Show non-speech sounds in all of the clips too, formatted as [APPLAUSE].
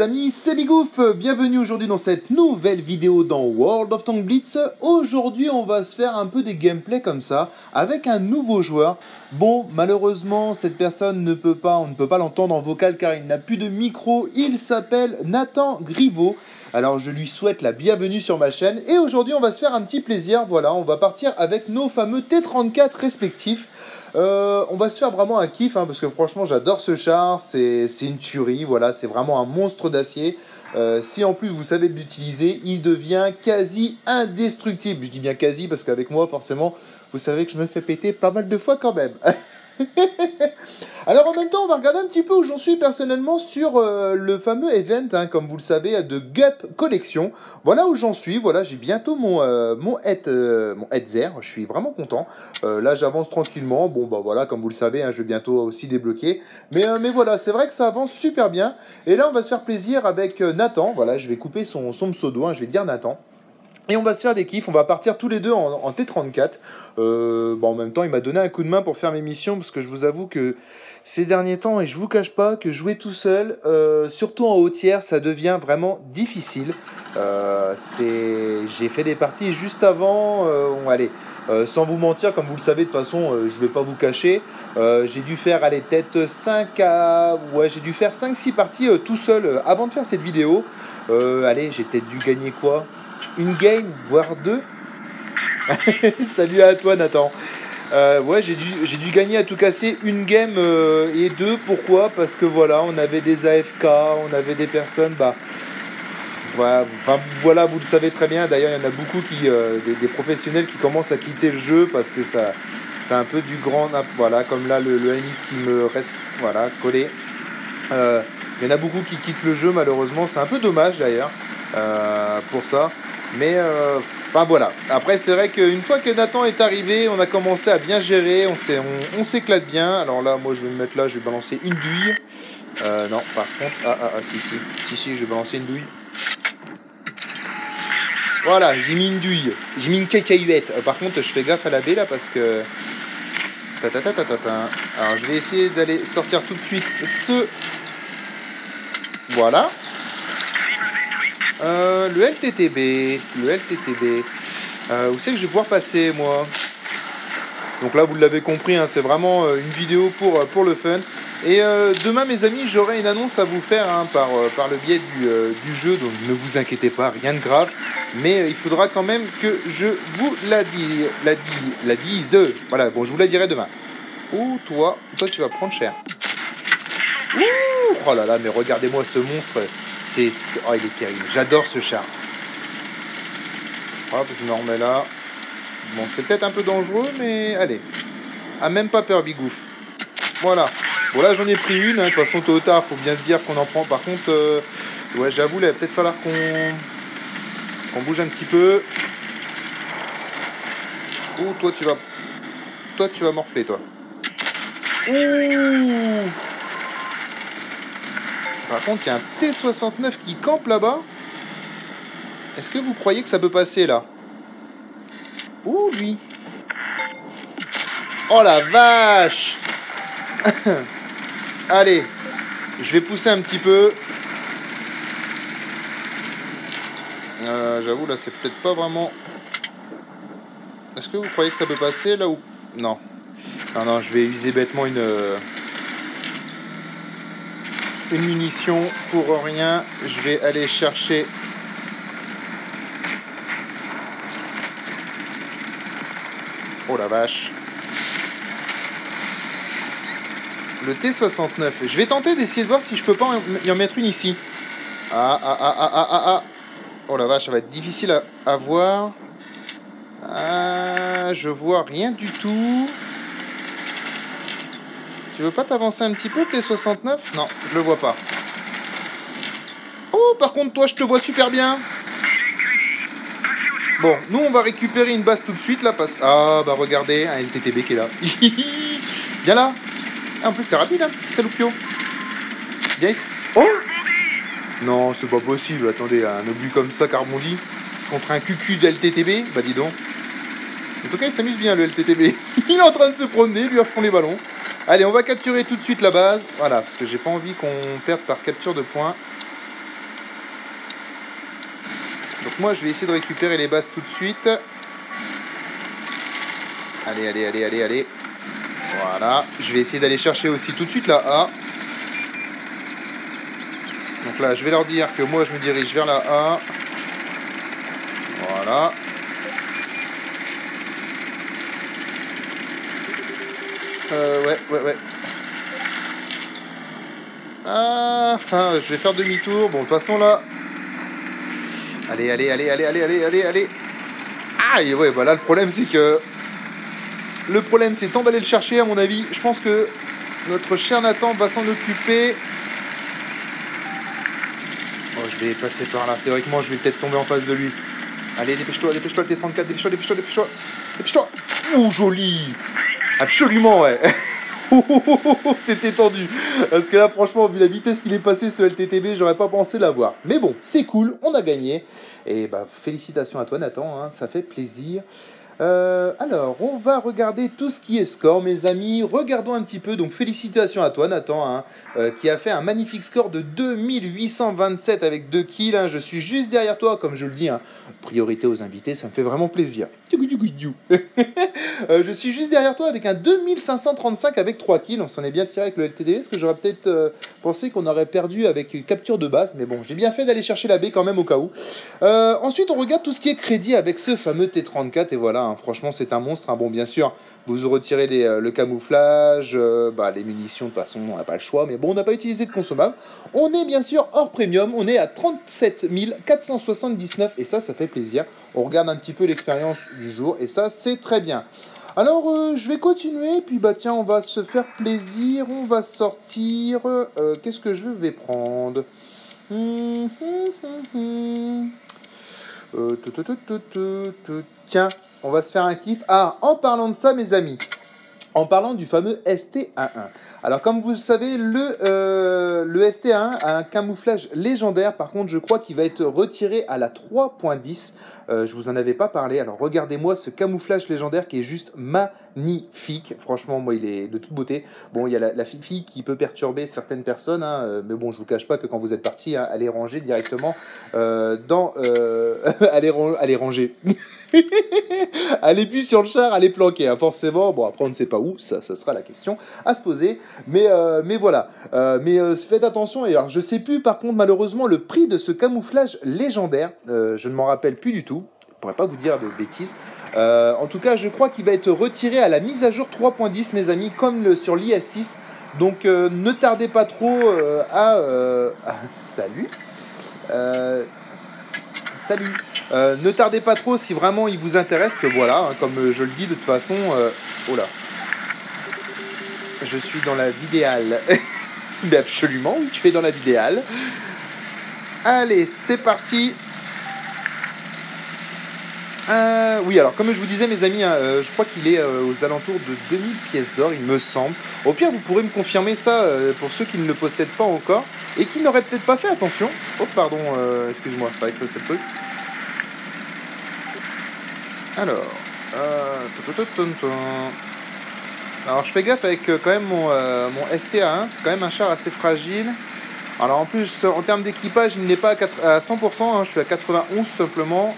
Amis, c'est Bigouf, bienvenue aujourd'hui dans cette nouvelle vidéo dans World of Tank Blitz. Aujourd'hui on va se faire un peu des gameplays comme ça, avec un nouveau joueur. Bon, malheureusement cette personne ne peut pas, on ne peut pas l'entendre en vocal car il n'a plus de micro, il s'appelle Nathan Griveau. Alors je lui souhaite la bienvenue sur ma chaîne et aujourd'hui on va se faire un petit plaisir, voilà, on va partir avec nos fameux T34 respectifs. Euh, on va se faire vraiment un kiff, hein, parce que franchement, j'adore ce char. C'est une tuerie, voilà, c'est vraiment un monstre d'acier. Euh, si en plus vous savez l'utiliser, il devient quasi indestructible. Je dis bien quasi parce qu'avec moi, forcément, vous savez que je me fais péter pas mal de fois quand même. [LAUGHS] [LAUGHS] Alors en même temps, on va regarder un petit peu où j'en suis personnellement sur euh, le fameux event, hein, comme vous le savez, de Gup Collection. Voilà où j'en suis. Voilà, j'ai bientôt mon euh, mon head, euh, mon head Je suis vraiment content. là, j'avance tranquillement. Bon, bah voilà, comme vous le savez, hein, je vais bientôt aussi débloquer. Mais mais voilà, c'est vrai que ça avance super bien. Et là, on va se faire plaisir avec Nathan. Voilà, je vais couper son son pseudo. Hein, je vais dire Nathan. Et on va se faire des kiffs, on va partir tous les deux en, T34. Euh, bon, en même temps, il m'a donné un coup de main pour faire mes missions, parce que je vous avoue que ces derniers temps, et je vous cache pas que jouer tout seul, euh, surtout en haut tiers, ça devient vraiment difficile. Euh, J'ai fait des parties juste avant, allez, sans vous mentir, comme vous le savez, de toute façon, je vais pas vous cacher, j'ai dû faire, allez, peut-être 5 à... Ouais, j'ai dû faire 5-6 parties tout seul avant de faire cette vidéo. allez, j'ai peut-être dû gagner quoi? Une game, voire deux. [LAUGHS] Salut à toi Nathan. Euh, ouais, j'ai dû, gagner à tout casser une game euh, et deux. Pourquoi? Parce que voilà, on avait des AFK, on avait des personnes, bah. Voilà, voilà, vous le savez très bien. D'ailleurs, il y en a beaucoup qui, euh, des, professionnels qui commencent à quitter le jeu parce que ça, c'est un peu du grand. Voilà, comme là le, le qui me reste, voilà, collé. il y en a beaucoup qui quittent le jeu malheureusement. C'est un peu dommage d'ailleurs pour ça. Mais euh, enfin voilà. Après, c'est vrai qu'une fois que Nathan est arrivé, on a commencé à bien gérer, on s'éclate on, bien. Alors là, moi je vais me mettre là, je vais balancer une douille. Euh, non, par contre, ah, ah, ah, si, si, si, si, je vais balancer une douille. Voilà, j'ai mis une douille, j'ai mis une cacahuète. Euh, par contre, je fais gaffe à la baie là parce que. Ta, ta, ta, ta, ta, Alors, je vais essayer d'aller sortir tout de suite ce. Voilà. Euh, le LTTB, le LTTB. Euh, où c'est que je vais pouvoir passer, moi? Donc là, vous l'avez compris, hein, c'est vraiment euh, une vidéo pour, pour le fun. Et demain, mes amis, j'aurai une annonce à vous faire hein, par, par le biais du, jeu, donc ne vous inquiétez pas, rien de grave. Mais il faudra quand même que je vous la dise, la, dise, la dise. Voilà, bon, je vous la dirai demain. Ouh, toi, toi, tu vas prendre cher. Ouh, oh là là, mais regardez-moi ce monstre. Oh, il est terrible. J'adore ce char. Hop, je me remets là. Bon, c'est peut-être un peu dangereux, mais allez. Ah, même pas peur, Bigouf. Voilà. Bon, là, j'en ai pris une. Hein. De toute façon, tôt ou tard, faut bien se dire qu'on en prend. Par contre, euh, ouais, j'avoue, il va peut-être falloir qu'on bouge un petit peu. Oh, toi, tu vas... Toi, tu vas morfler, toi. Par contre, il y a un T-69 qui campe là-bas. Est-ce que vous croyez que ça peut passer là? Ouh, lui. Oh la vache [LAUGHS] Allez, je vais pousser un petit peu. Euh, j'avoue, là, c'est peut-être pas vraiment... Est-ce que vous croyez que ça peut passer là ou... Non. Non, non, je vais user bêtement une... Une munition pour rien. Je vais aller chercher Oh la vache. Le T69. Je vais tenter d'essayer de voir si je peux pas y en mettre une ici. Ah, ah, ah, ah, ah, ah, ah. Oh la vache, ça va être difficile à, à voir. Ah, je vois rien du tout. Tu veux pas t'avancer un petit peu, T69 Non, je le vois pas. Oh, par contre, toi, je te vois super bien. Bon, nous, on va récupérer une base tout de suite, là, parce... Ah, bah, regardez, un LTTB qui est là. [LAUGHS] Viens là. Ah, en plus, t'es rapide, hein, saloupio. Yes. Oh Non, c'est pas possible. Attendez, un obus comme ça, carbondi, contre un QQ de LTTB Bah, dis donc. En tout cas, il s'amuse bien, le LTTB. [LAUGHS] il est en train de se promener, lui à fond les ballons. Allez, on va capturer tout de suite la base. Voilà, parce que j'ai pas envie qu'on perde par capture de points. Donc moi, je vais essayer de récupérer les bases tout de suite. Allez, allez, allez, allez, allez. Voilà. Je vais essayer d'aller chercher aussi tout de suite la A. Donc là, je vais leur dire que moi, je me dirige vers la A. Voilà. Ouais, ouais. Ah, ah, je vais faire demi-tour. Bon, de toute façon, là... Allez, allez, allez, allez, allez, allez, allez, allez. Aïe, ouais, bah là, le problème, c'est que... Le problème, c'est temps d'aller le chercher, à mon avis. Je pense que notre cher Nathan va s'en occuper. Oh, je vais passer par là. Théoriquement, je vais peut-être tomber en face de lui. Allez, dépêche-toi, dépêche-toi, le T34, dépêche-toi, dépêche-toi, dépêche-toi. Dépêche-toi. Ouh, joli. Absolument, ouais. [LAUGHS] [LAUGHS] C'était tendu. Parce que là, franchement, vu la vitesse qu'il est passé ce LTTB, j'aurais pas pensé l'avoir. Mais bon, c'est cool, on a gagné. Et bah, félicitations à toi, Nathan, hein, ça fait plaisir. Euh, alors, on va regarder tout ce qui est score, mes amis. Regardons un petit peu. Donc, félicitations à toi, Nathan, hein, euh, qui a fait un magnifique score de 2827 avec 2 kills. Hein. Je suis juste derrière toi, comme je le dis. Priorité aux invités, ça me fait vraiment plaisir. [LAUGHS] Euh, je suis juste derrière toi avec un 2535 avec 3 kills. On s'en est bien tiré avec le LTD, parce que j'aurais peut-être pensé qu'on aurait perdu avec une capture de base. Mais bon, j'ai bien fait d'aller chercher la B quand même au cas où. ensuite, on regarde tout ce qui est crédit avec ce fameux T34. Et voilà, Hein. Franchement, c'est un monstre. Hein. Bon, bien sûr, vous retirez euh, le camouflage, euh, bah, les munitions, de toute façon, on n'a pas le choix. Mais bon, on n'a pas utilisé de consommable. On est bien sûr hors premium. On est à 37 479. Et ça, ça fait plaisir. On regarde un petit peu l'expérience du jour. Et ça, c'est très bien. Alors, euh, je vais continuer. Puis, bah, tiens, on va se faire plaisir. On va sortir. Qu'est-ce que je vais prendre? Tiens, on va se faire un kiff. Ah, en parlant de ça, mes amis, en parlant du fameux ST11. Alors comme vous le savez, le, euh, le ST11 a un camouflage légendaire. Par contre, je crois qu'il va être retiré à la 3.10. Euh, je vous en avais pas parlé. Alors regardez-moi ce camouflage légendaire qui est juste magnifique. Franchement, moi, il est de toute beauté. Bon, il y a la, fille qui peut perturber certaines personnes. Hein, euh, mais bon, je vous cache pas que quand vous êtes parti, hein, allez ranger directement dans... [LAUGHS] allez, allez ranger. [LAUGHS] allez plus sur le char, allez planquer, hein, forcément. Bon, après, on ne sait pas où, ça, ça sera la question à se poser. Mais, euh, mais voilà. Euh, mais euh, faites attention. Et alors, je sais plus, par contre, malheureusement, le prix de ce camouflage légendaire. je ne m'en rappelle plus du tout. Je pourrais pas vous dire de bêtises. en tout cas, je crois qu'il va être retiré à la mise à jour 3.10, mes amis, comme sur l'IS6. Donc, ne tardez pas trop à... [LAUGHS] salut salut. Euh, ne tardez pas trop si vraiment il vous intéresse, que voilà, hein, comme je le dis de toute façon. Euh, oh là. Je suis dans la vidéale. [LAUGHS] Mais absolument, tu es dans la vidéale. Allez, c'est parti. Euh, oui, alors comme je vous disais, mes amis, hein, je crois qu'il est aux alentours de 2000 pièces d'or, il me semble. Au pire, vous pourrez me confirmer ça pour ceux qui ne le possèdent pas encore et qui n'auraient peut-être pas fait attention. Oh, pardon, excuse-moi, c'est vrai que ça c'est le truc. Alors, euh, alors je fais gaffe avec euh, quand même mon, euh, mon STA1, c'est quand même un char assez fragile. Alors en plus, en termes d'équipage, il n'est pas à, 100%, hein, je suis à 91 simplement.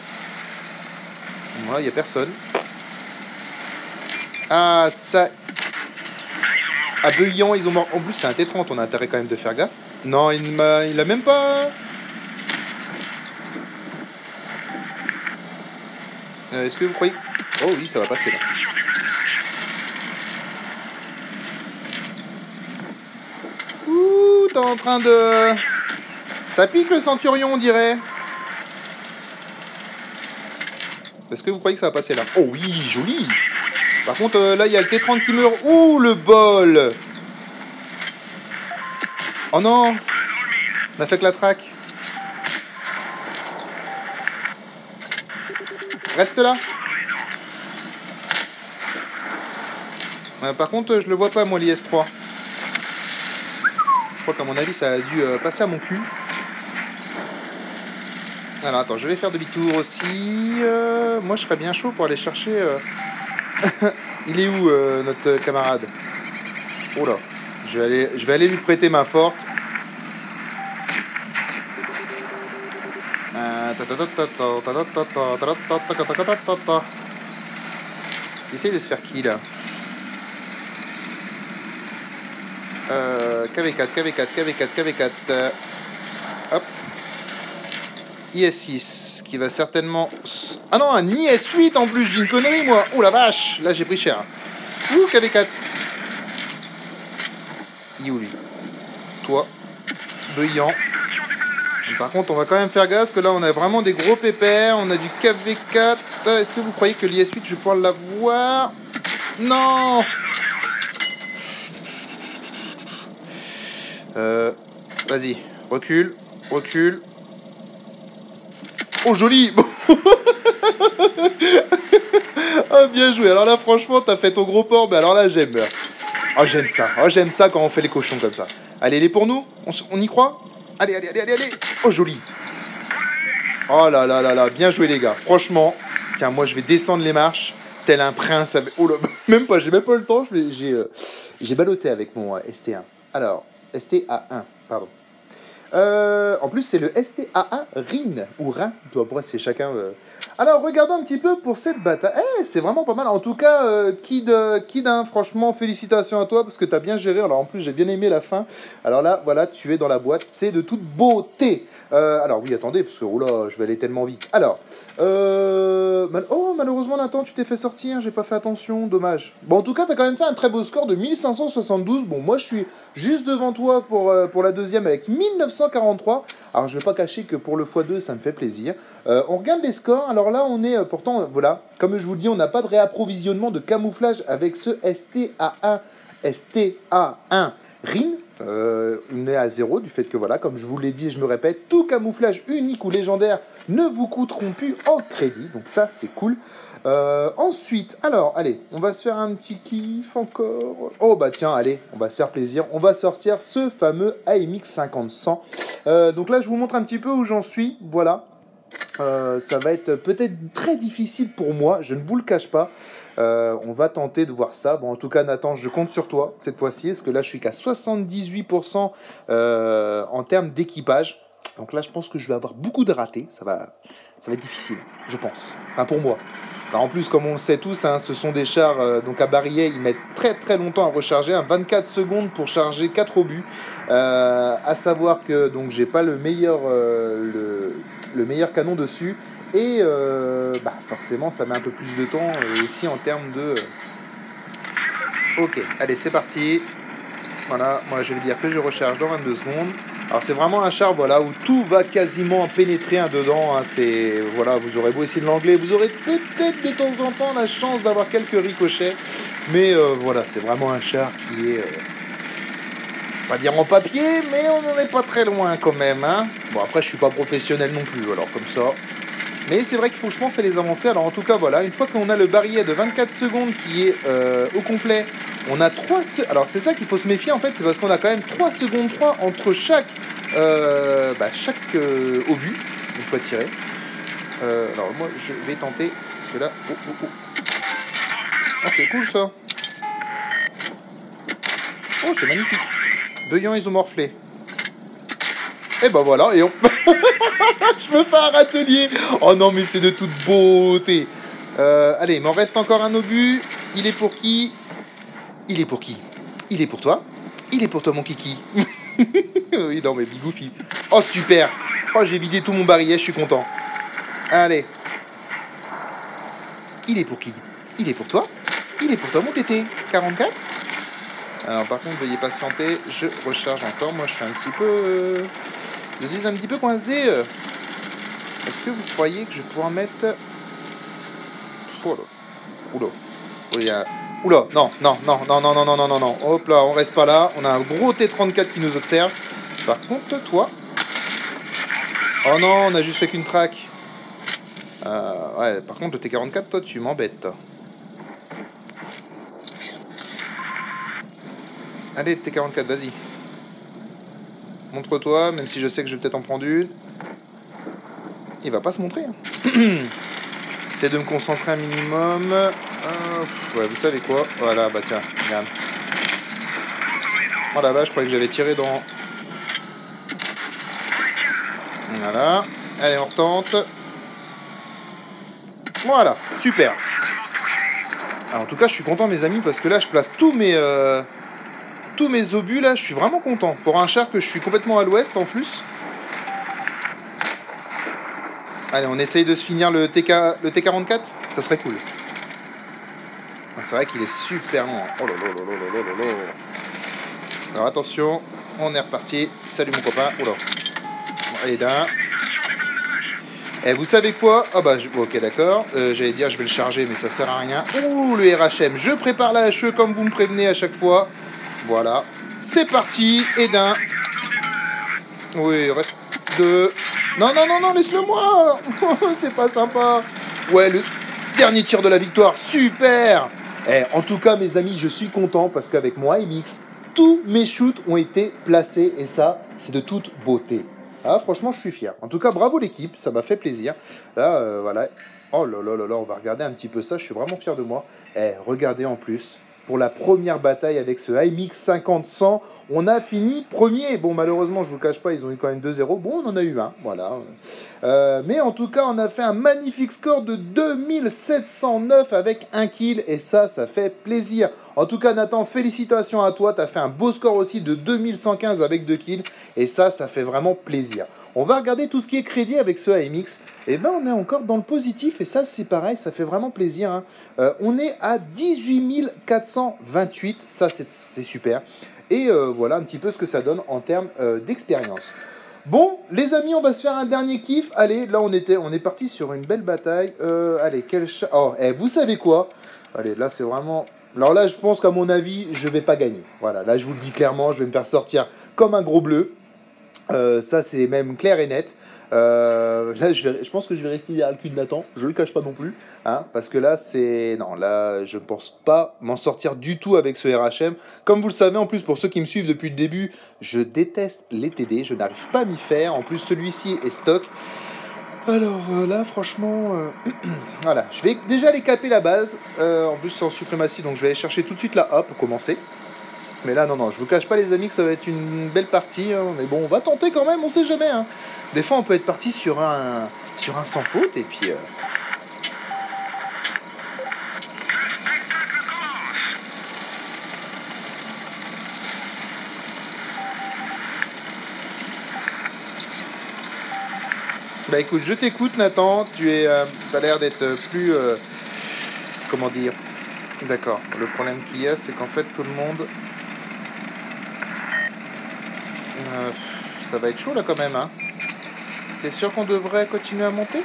Voilà, il n'y a personne. Ah, ça... À Beuillant, ils ont mort. En plus, c'est un T30, on a intérêt quand même de faire gaffe. Non, il m'a, il a même pas... Euh, est-ce que vous croyez... Oh oui, ça va passer là. Ouh, t'es en train de... Ça pique le centurion, on dirait. Est-ce que vous croyez que ça va passer là Oh oui, joli Par contre, euh, là, il y a le T30 qui meurt. Ouh, le bol Oh non On a fait que la traque. Reste là. par contre, je le vois pas, moi, l'IS-3. Je crois qu'à mon avis, ça a dû euh, passer à mon cul. Alors, attends, je vais faire demi-tour aussi. Euh, moi, je serais bien chaud pour aller chercher... Euh, [LAUGHS] Il est où, notre camarade? Oh là. Je vais, aller, je vais aller lui prêter main forte. Essaye de se faire qui là euh, KV4, KV4, KV4, KV4. Euh, hop. IS6 qui va certainement. Ah non, un IS8 en plus, j'ai une connerie moi. Oh la vache, là j'ai pris cher. Ouh, KV4. Il où lui Toi, brillant. Par contre, on va quand même faire gaz, que là, on a vraiment des gros pépères. On a du KV4. Est-ce que vous croyez que l'IS8, je vais pouvoir l'avoir Non Euh, Vas-y, recule, recule. Oh, joli Ah, [LAUGHS] bien joué. Alors là, franchement, t'as fait ton gros port, mais alors là, j'aime. Oh, j'aime ça. Oh, j'aime ça quand on fait les cochons comme ça. Allez, elle est pour nous? On, y croit? Allez, allez, allez, allez, allez. Oh, joli. Oh là là là là, bien joué les gars. Franchement, tiens, moi je vais descendre les marches tel un prince. Oh là, [LAUGHS] même pas, j'ai même pas le temps. J'ai euh, avec mon euh, ST1. Alors, STA1, pardon. Euh, en plus, c'est le STA1 RIN, ou RIN, après c'est chacun. Euh. Alors, regardons un petit peu pour cette bataille. Eh, c'est vraiment pas mal. En tout cas, euh, Kid, Kid hein, franchement, félicitations à toi parce que tu as bien géré. Alors, en plus, j'ai bien aimé la fin. Alors là, voilà, tu es dans la boîte. C'est de toute beauté. alors, oui, attendez, parce que oh là, je vais aller tellement vite. Alors, oh, malheureusement, Nathan, tu t'es fait sortir. J'ai pas fait attention. Dommage. Bon, en tout cas, tu as quand même fait un très beau score de 1572. Bon, moi, je suis juste devant toi pour, pour la deuxième avec 1900. 143. Alors je ne vais pas cacher que pour le x2, ça me fait plaisir. Euh, on regarde les scores. Alors là, on est euh, pourtant, voilà, comme je vous le dis, on n'a pas de réapprovisionnement de camouflage avec ce STA1, STA1 RIN. Euh, on est à zéro du fait que voilà, comme je vous l'ai dit et je me répète, tout camouflage unique ou légendaire ne vous coûteront plus en crédit. Donc ça, c'est cool. Euh, ensuite, alors, allez, on va se faire un petit kiff encore. Oh bah tiens, allez, on va se faire plaisir. On va sortir ce fameux AMX 50 euh, donc là, je vous montre un petit peu où j'en suis. Voilà. Euh, ça va être peut-être très difficile pour moi, je ne vous le cache pas. on va tenter de voir ça. Bon, en tout cas, Nathan, je compte sur toi cette fois-ci, parce que là, je suis qu'à 78% en termes d'équipage. Donc là, je pense que je vais avoir beaucoup de ratés. Ça va, ça va être difficile, je pense. Enfin, pour moi. Bah, en plus, comme on le sait tous, hein, ce sont des chars euh, donc à barillet, ils mettent très très longtemps à recharger, 24 secondes pour charger 4 obus. Euh, à savoir que donc j'ai pas le meilleur, euh, le, meilleur canon dessus. Et bah, forcément, ça met un peu plus de temps aussi en termes de. Ok, allez, c'est parti. Voilà, moi je vais dire que je recharge dans 22 secondes. Alors c'est vraiment un char voilà, où tout va quasiment pénétrer dedans. Hein. c'est voilà, vous aurez beau essayer de l'anglais, vous aurez peut-être de temps en temps la chance d'avoir quelques ricochets. Mais euh, voilà, c'est vraiment un char qui est... Euh, pas dire en papier, mais on n'en est pas très loin quand même. Hein. Bon après je suis pas professionnel non plus, alors comme ça, mais c'est vrai qu'il faut, je pense, à les avancer. Alors en tout cas, voilà, une fois qu'on a le barillet de 24 secondes qui est euh, au complet, on a 3 secondes. Alors c'est ça qu'il faut se méfier en fait, c'est parce qu'on a quand même 3 secondes 3 entre chaque, euh, bah, chaque euh, obus, une fois tiré. alors moi je vais tenter, parce que là... Oh, oh, oh. Ah c'est cool ça Oh c'est magnifique Beuillant isomorphlé. Et ben voilà, et on... [LAUGHS] je me fais un râtelier. Oh non, mais c'est de toute beauté. Euh, allez, il m'en reste encore un obus. Il est pour qui? Il est pour qui? Il est pour toi? Il est pour toi, mon kiki. [LAUGHS] oui, non, mais bigoufi. Oh, super. Oh, j'ai vidé tout mon barillet, je suis content. Allez. Il est pour qui? Il est pour toi? Il est pour toi, mon tété. 44 alors par contre, veuillez patienter, je recharge encore. Moi, je suis un petit peu... Euh, je suis un petit peu coincé. Est-ce que vous croyez que je pourrais mettre... Oh. Oula. Oula. Oula. Non, non, non, non, non, non, non, non, non, non. Hop là, on reste pas là. On a un gros T34 qui nous observe. Par contre, toi... Oh non, on a juste fait qu'une track. Euh, ouais, par contre, le T44, toi, tu m'embêtes. Allez, T44, vas-y. Montre-toi, même si je sais que je vais peut-être en prendre une. Il va pas se montrer. Hein. [CLEARS THROAT] J'essaie de me concentrer un minimum. Euh, ouais, vous savez quoi? Voilà, bah tiens, regarde. Oh là-bas, je croyais que j'avais tiré dans... Voilà. Allez, on retente. Voilà, super. en tout cas, je suis content, mes amis, parce que là, je place tous mes, euh, tous mes obus, là, je suis vraiment content. Pour un char que je suis complètement à l'ouest, en plus. Allez, on essaye de se finir le, TK, le T44 Ça serait cool. Ah, c'est vrai qu'il est super long. Oh là là là là là là là Alors attention, on est reparti. Salut mon copain. Oula. allez, d'un. Et eh, vous savez quoi? Ah bah, ok d'accord, euh, j'allais dire je vais le charger mais ça sert à rien. Ouh, le RHM, je prépare la HE comme vous me prévenez à chaque fois. Voilà, c'est parti, et d'un. Oui, reste deux. Non, non, non, non, laisse-le moi [LAUGHS] C'est pas sympa. Ouais, le dernier tir de la victoire, super eh, En tout cas, mes amis, je suis content parce qu'avec moi, MX, tous mes shoots ont été placés et ça, c'est de toute beauté. Ah, franchement, je suis fier. En tout cas, bravo l'équipe, ça m'a fait plaisir. Là, euh, voilà. Oh là là là là, on va regarder un petit peu ça, je suis vraiment fier de moi. Eh, regardez en plus, pour la première bataille avec ce IMX 50-100. On a fini premier. Bon, malheureusement, je vous cache pas, ils ont eu quand même 2-0. Bon, on en a eu un, voilà. Euh, mais en tout cas, on a fait un magnifique score de 2709 avec un kill. Et ça, ça fait plaisir. En tout cas, Nathan, félicitations à toi. Tu as fait un beau score aussi de 2115 avec 2 kills. Et ça, ça fait vraiment plaisir. On va regarder tout ce qui est crédit avec ce AMX. Et eh ben, on est encore dans le positif. Et ça, c'est pareil, ça fait vraiment plaisir. Hein. Euh, on est à 18 428. Ça, c'est super. Et euh, voilà un petit peu ce que ça donne en termes euh, d'expérience. Bon, les amis, on va se faire un dernier kiff. Allez, là, on, était, on est parti sur une belle bataille. allez, quel chat. Oh, eh, vous savez quoi? Allez, là, c'est vraiment alors là, je pense qu'à mon avis, je vais pas gagner. Voilà, là, je vous le dis clairement, je vais me faire sortir comme un gros bleu. Euh, ça, c'est même clair et net. Euh, là, je, vais, je pense que je vais rester derrière le cul de Nathan. Je le cache pas non plus. Hein, parce que là, c'est. Non, là, je ne pense pas m'en sortir du tout avec ce RHM. Comme vous le savez, en plus, pour ceux qui me suivent depuis le début, je déteste les TD. Je n'arrive pas à m'y faire. En plus, celui-ci est stock. Alors euh, là, franchement, [CLEARS THROAT] voilà, je vais déjà aller caper la base. en plus, c'est en suprématie, donc je vais aller chercher tout de suite la A pour commencer. Mais là, non, non, je vous cache pas, les amis, que ça va être une belle partie. Hein. Mais bon, on va tenter quand même, on sait jamais. Hein. Des fois, on peut être parti sur un, sur un sans faute, et puis. Bah écoute, je t'écoute Nathan, tu es, euh, as l'air d'être plus, euh, comment dire, d'accord. Le problème qu'il y a, c'est qu'en fait tout le monde euh, ça va être chaud là quand même, hein. T'es sûr qu'on devrait continuer à monter?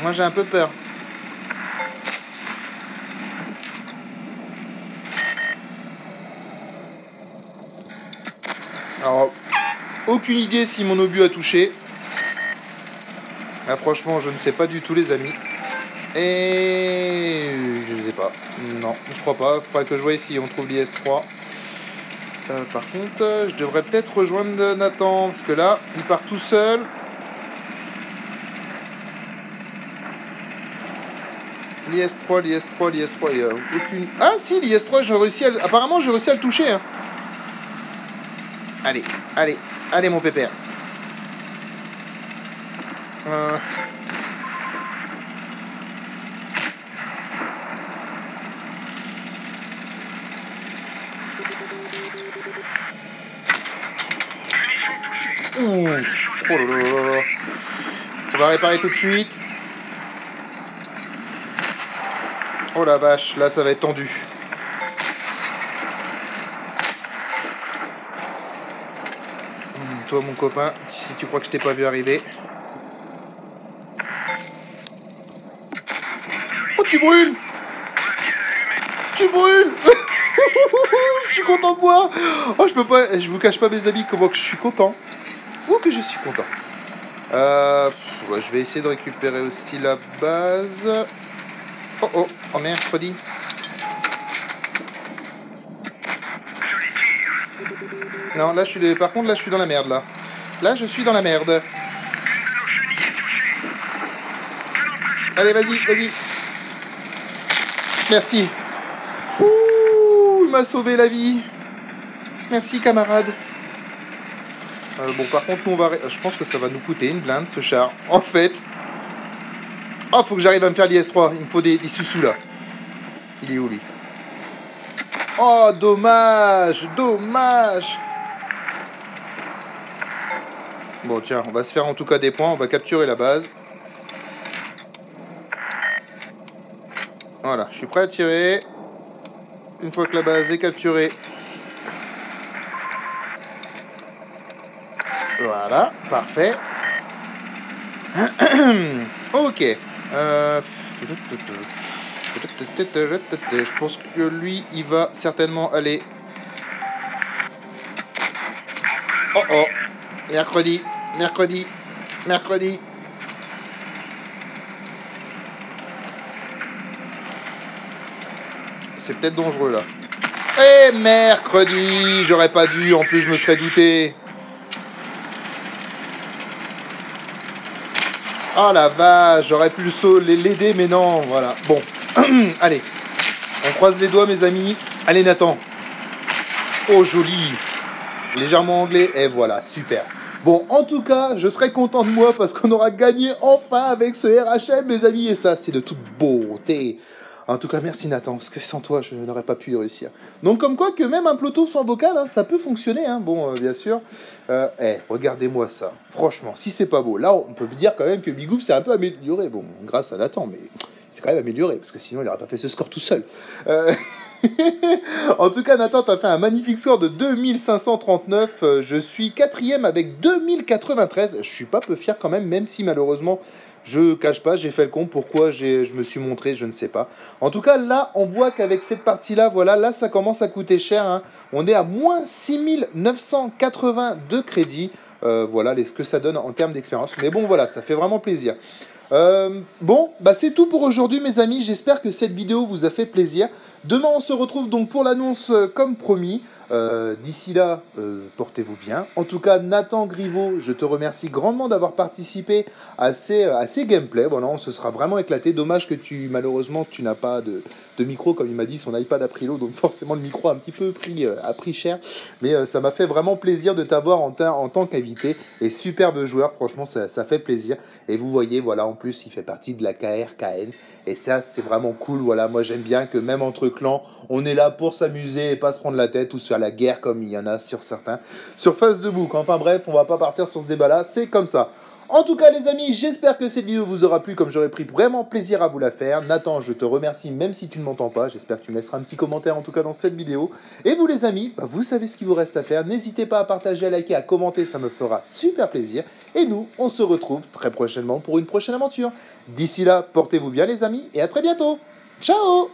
Moi j'ai un peu peur. Alors, aucune idée si mon obus a touché. Ah, franchement, je ne sais pas du tout, les amis. Et je ne sais pas. Non, je crois pas. Faudrait que je voie si on trouve l'IS-3. Euh, par contre, je devrais peut-être rejoindre Nathan, parce que là, il part tout seul. L'IS3, l'IS3, l'IS3, il y a aucune... Ah si, l'IS3, j'ai réussi à... Apparemment, j'ai réussi à le toucher. Hein. Allez, allez, allez mon pépère. Euh... Oh On va réparer tout de suite. Oh la vache, là ça va être tendu. Toi mon copain, si tu crois que je t'ai pas vu arriver. Oh tu brûles Tu brûles [LAUGHS] Je suis content de moi Oh je peux pas, je vous cache pas mes amis comment que je suis content. Oh que je suis content. Euh, je vais essayer de récupérer aussi la base. Oh oh, oh mercredi. Non, là je suis. Par contre, là je suis dans la merde là. Là je suis dans la merde. Allez, vas-y, vas-y. Merci. Ouh, il m'a sauvé la vie. Merci, camarade. Euh, bon, par contre, nous, on va... je pense que ça va nous coûter une blinde, ce char. En fait... Oh, faut que j'arrive à me faire l'IS-3. Il me faut des, des sous-sous, là. Il est où, lui? Oh, dommage Dommage Bon, tiens, on va se faire en tout cas des points. On va capturer la base. Voilà, je suis prêt à tirer. Une fois que la base est capturée. Voilà, parfait. [CLEARS THROAT] ok. Euh... Je pense que lui, il va certainement aller... Oh oh Mercredi, mercredi, mercredi. C'est peut-être dangereux là. Et mercredi J'aurais pas dû, en plus je me serais douté. Oh la vache, j'aurais pu l'aider, mais non, voilà. Bon, [CLEARS THROAT] allez, on croise les doigts, mes amis. Allez, Nathan. Oh, joli. Légèrement anglais, et voilà, super. Bon, en tout cas, je serai content de moi parce qu'on aura gagné enfin avec ce RHM, mes amis, et ça, c'est de toute beauté. En tout cas, merci Nathan, parce que sans toi, je n'aurais pas pu y réussir. Donc, comme quoi que même un peloton sans vocal, hein, ça peut fonctionner. Hein. Bon, euh, bien sûr. Euh, eh, regardez-moi ça. Franchement, si c'est pas beau, là, on peut dire quand même que Bigouf s'est un peu amélioré. Bon, grâce à Nathan, mais c'est quand même amélioré, parce que sinon, il n'aurait pas fait ce score tout seul. Euh... [LAUGHS] [LAUGHS] en tout cas, Nathan, tu as fait un magnifique score de 2539. Euh, je suis quatrième avec 2093. Je suis pas peu fier quand même, même si malheureusement, je cache pas, j'ai fait le con. Pourquoi je me suis montré, je ne sais pas. En tout cas, là, on voit qu'avec cette partie-là, voilà, là, ça commence à coûter cher. Hein. On est à moins 6982 crédits. Euh, voilà ce que ça donne en termes d'expérience. Mais bon, voilà, ça fait vraiment plaisir. Euh, bon, bah c'est tout pour aujourd'hui mes amis, j'espère que cette vidéo vous a fait plaisir. Demain on se retrouve donc pour l'annonce euh, comme promis. Euh, d'ici là, portez-vous bien. En tout cas, Nathan Griveau, je te remercie grandement d'avoir participé à ces, à ces gameplays. Voilà, on se sera vraiment éclaté. Dommage que tu, malheureusement, tu n'as pas de, de micro, comme il m'a dit, son iPad a pris l'eau, donc [LAUGHS] forcément le micro a un petit peu pris, a pris cher. Mais ça m'a fait vraiment plaisir de t'avoir en, en, tant qu'invité. Et superbe joueur, franchement, ça, ça fait plaisir. Et vous voyez, voilà, on plus, il fait partie de la KRKN. Et ça, c'est vraiment cool. Voilà, moi, j'aime bien que même entre clans, on est là pour s'amuser et pas se prendre la tête ou se faire la guerre comme il y en a sur certains. Sur Facebook, enfin bref, on va pas partir sur ce débat-là. C'est comme ça. En tout cas, les amis, j'espère que cette vidéo vous aura plu comme j'aurais pris vraiment plaisir à vous la faire. Nathan, je te remercie même si tu ne m'entends pas. J'espère que tu me laisseras un petit commentaire en tout cas dans cette vidéo. Et vous les amis, bah, vous savez ce qu'il vous reste à faire. N'hésitez pas à partager, à liker, à commenter, ça me fera super plaisir. Et nous, on se retrouve très prochainement pour une prochaine aventure. D'ici là, portez-vous bien les amis et à très bientôt. Ciao